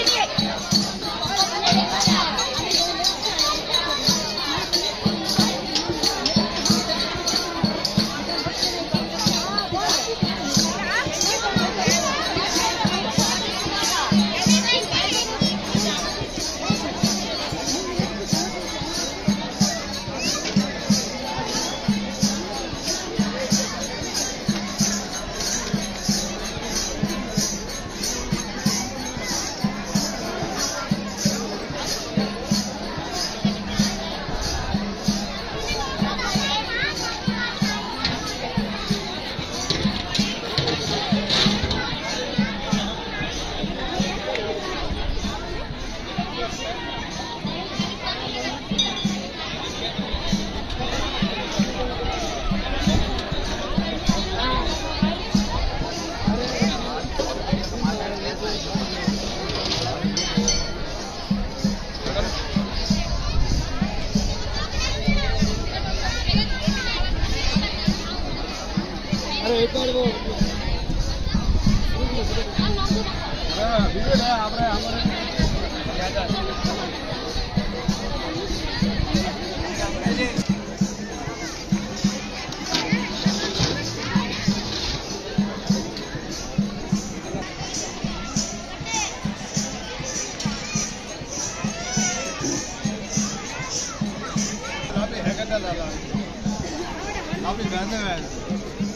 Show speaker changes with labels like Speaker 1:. Speaker 1: idiot! পারবো হ্যাঁ ভিডিওটা আমরা আমরা Abi ben de verdim.